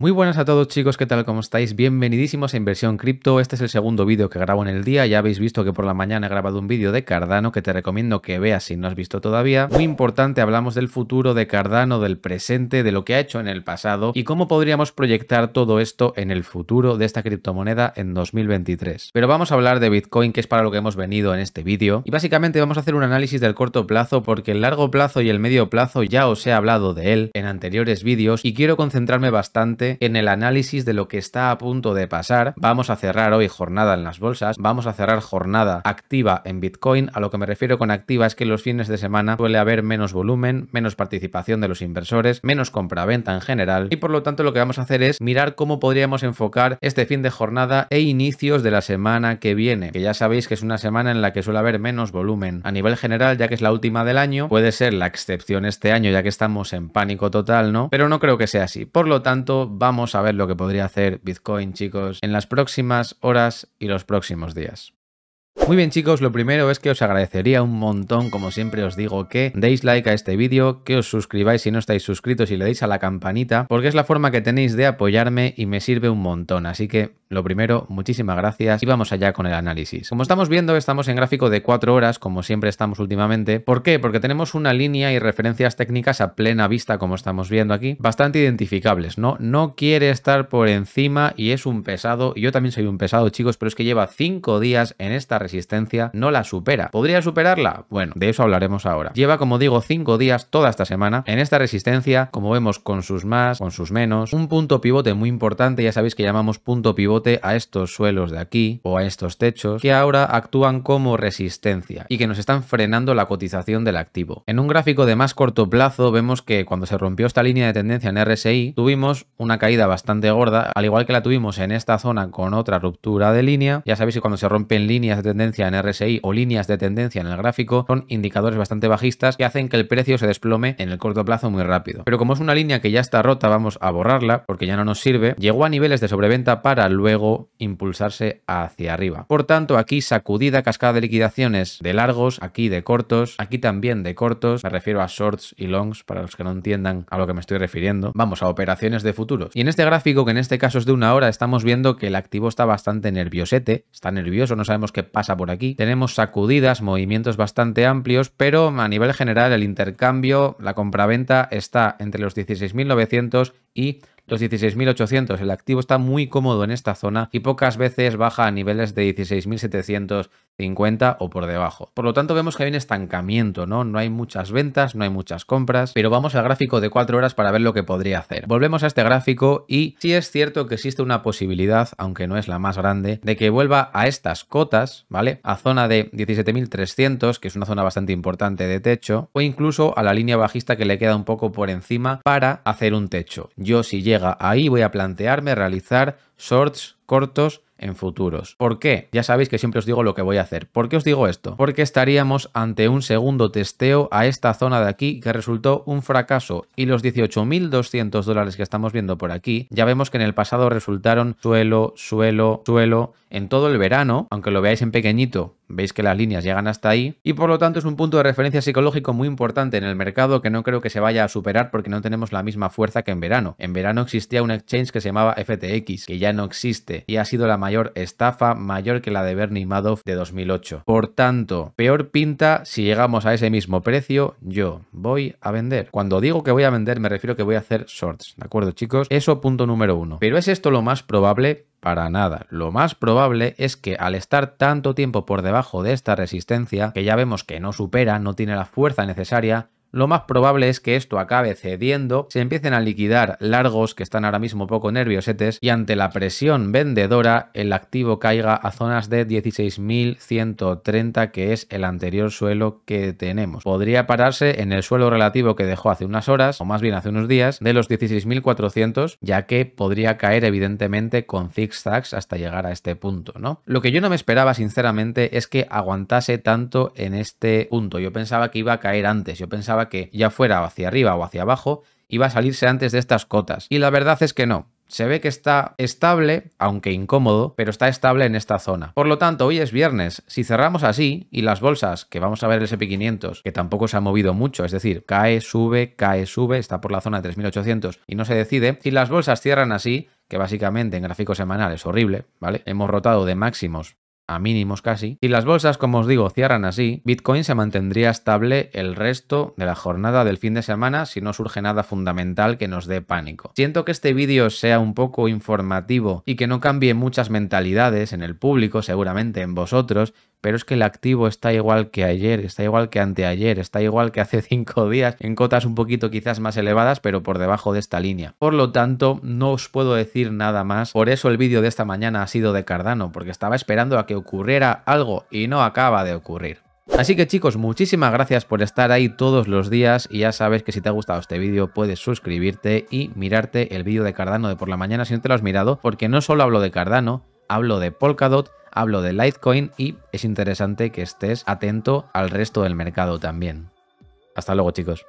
Muy buenas a todos chicos, ¿qué tal? ¿Cómo estáis? Bienvenidísimos a Inversión Cripto. Este es el segundo vídeo que grabo en el día. Ya habéis visto que por la mañana he grabado un vídeo de Cardano que te recomiendo que veas si no has visto todavía. Muy importante, hablamos del futuro de Cardano, del presente, de lo que ha hecho en el pasado y cómo podríamos proyectar todo esto en el futuro de esta criptomoneda en 2023. Pero vamos a hablar de Bitcoin, que es para lo que hemos venido en este vídeo. Y básicamente vamos a hacer un análisis del corto plazo porque el largo plazo y el medio plazo ya os he hablado de él en anteriores vídeos y quiero concentrarme bastante en el análisis de lo que está a punto de pasar. Vamos a cerrar hoy jornada en las bolsas, vamos a cerrar jornada activa en Bitcoin. A lo que me refiero con activa es que los fines de semana suele haber menos volumen, menos participación de los inversores, menos compra-venta en general y por lo tanto lo que vamos a hacer es mirar cómo podríamos enfocar este fin de jornada e inicios de la semana que viene, que ya sabéis que es una semana en la que suele haber menos volumen. A nivel general, ya que es la última del año, puede ser la excepción este año ya que estamos en pánico total, ¿no? Pero no creo que sea así. Por lo tanto, vamos a ver lo que podría hacer Bitcoin, chicos, en las próximas horas y los próximos días. Muy bien chicos, lo primero es que os agradecería un montón, como siempre os digo, que deis like a este vídeo, que os suscribáis si no estáis suscritos y le deis a la campanita, porque es la forma que tenéis de apoyarme y me sirve un montón. Así que lo primero, muchísimas gracias y vamos allá con el análisis. Como estamos viendo, estamos en gráfico de 4 horas, como siempre estamos últimamente. ¿Por qué? Porque tenemos una línea y referencias técnicas a plena vista, como estamos viendo aquí, bastante identificables, ¿no? No quiere estar por encima y es un pesado, y yo también soy un pesado, chicos, pero es que lleva 5 días en esta resistencia, no la supera. ¿Podría superarla? Bueno, de eso hablaremos ahora. Lleva, como digo, 5 días toda esta semana en esta resistencia, como vemos con sus más, con sus menos, un punto pivote muy importante, ya sabéis que llamamos punto pivote a estos suelos de aquí o a estos techos que ahora actúan como resistencia y que nos están frenando la cotización del activo. En un gráfico de más corto plazo vemos que cuando se rompió esta línea de tendencia en RSI tuvimos una caída bastante gorda, al igual que la tuvimos en esta zona con otra ruptura de línea. Ya sabéis que cuando se rompen líneas de tendencia en RSI o líneas de tendencia en el gráfico son indicadores bastante bajistas que hacen que el precio se desplome en el corto plazo muy rápido. Pero como es una línea que ya está rota, vamos a borrarla porque ya no nos sirve. Llegó a niveles de sobreventa para luego luego impulsarse hacia arriba. Por tanto, aquí sacudida cascada de liquidaciones de largos, aquí de cortos, aquí también de cortos, me refiero a shorts y longs para los que no entiendan a lo que me estoy refiriendo. Vamos a operaciones de futuros. Y en este gráfico, que en este caso es de una hora, estamos viendo que el activo está bastante nerviosete, está nervioso, no sabemos qué pasa por aquí. Tenemos sacudidas, movimientos bastante amplios, pero a nivel general el intercambio, la compraventa está entre los 16.900 y los 16.800. El activo está muy cómodo en esta zona y pocas veces baja a niveles de 16.750 o por debajo. Por lo tanto, vemos que hay un estancamiento, ¿no? No hay muchas ventas, no hay muchas compras, pero vamos al gráfico de 4 horas para ver lo que podría hacer. Volvemos a este gráfico y sí es cierto que existe una posibilidad, aunque no es la más grande, de que vuelva a estas cotas, ¿vale? A zona de 17.300, que es una zona bastante importante de techo, o incluso a la línea bajista que le queda un poco por encima para hacer un techo. Yo si llego ahí voy a plantearme realizar shorts cortos en futuros. ¿Por qué? Ya sabéis que siempre os digo lo que voy a hacer. ¿Por qué os digo esto? Porque estaríamos ante un segundo testeo a esta zona de aquí que resultó un fracaso y los 18.200 dólares que estamos viendo por aquí, ya vemos que en el pasado resultaron suelo, suelo, suelo en todo el verano, aunque lo veáis en pequeñito, veis que las líneas llegan hasta ahí y por lo tanto es un punto de referencia psicológico muy importante en el mercado que no creo que se vaya a superar porque no tenemos la misma fuerza que en verano. En verano existía un exchange que se llamaba FTX, que ya no existe y ha sido la mayor estafa, mayor que la de Bernie Madoff de 2008. Por tanto, peor pinta si llegamos a ese mismo precio, yo voy a vender. Cuando digo que voy a vender me refiero que voy a hacer shorts, ¿de acuerdo chicos? Eso punto número uno. Pero ¿es esto lo más probable? Para nada. Lo más probable es que al estar tanto tiempo por debajo de esta resistencia, que ya vemos que no supera, no tiene la fuerza necesaria, lo más probable es que esto acabe cediendo, se empiecen a liquidar largos que están ahora mismo poco nerviosetes y ante la presión vendedora el activo caiga a zonas de 16.130 que es el anterior suelo que tenemos. Podría pararse en el suelo relativo que dejó hace unas horas o más bien hace unos días de los 16.400 ya que podría caer evidentemente con zigzags hasta llegar a este punto, ¿no? Lo que yo no me esperaba sinceramente es que aguantase tanto en este punto. Yo pensaba que iba a caer antes, yo pensaba que ya fuera hacia arriba o hacia abajo, iba a salirse antes de estas cotas. Y la verdad es que no. se ve que está estable, aunque incómodo, pero está estable en esta zona. Por lo tanto, hoy es viernes. Si cerramos así y las bolsas, que vamos a ver el SP500, que tampoco se ha movido mucho, es decir, cae, sube, cae, sube, está por la zona de 3800 y no se decide, si las bolsas cierran así, que básicamente en gráfico semanal es horrible, ¿vale? Hemos rotado de máximos a mínimos casi. Si las bolsas, como os digo, cierran así, Bitcoin se mantendría estable el resto de la jornada del fin de semana si no surge nada fundamental que nos dé pánico. Siento que este vídeo sea un poco informativo y que no cambie muchas mentalidades en el público, seguramente en vosotros, pero es que el activo está igual que ayer, está igual que anteayer, está igual que hace cinco días, en cotas un poquito quizás más elevadas, pero por debajo de esta línea. Por lo tanto, no os puedo decir nada más. Por eso el vídeo de esta mañana ha sido de Cardano, porque estaba esperando a que ocurriera algo y no acaba de ocurrir. Así que chicos, muchísimas gracias por estar ahí todos los días y ya sabes que si te ha gustado este vídeo puedes suscribirte y mirarte el vídeo de Cardano de por la mañana si no te lo has mirado, porque no solo hablo de Cardano, hablo de Polkadot, hablo de Litecoin y es interesante que estés atento al resto del mercado también. Hasta luego chicos.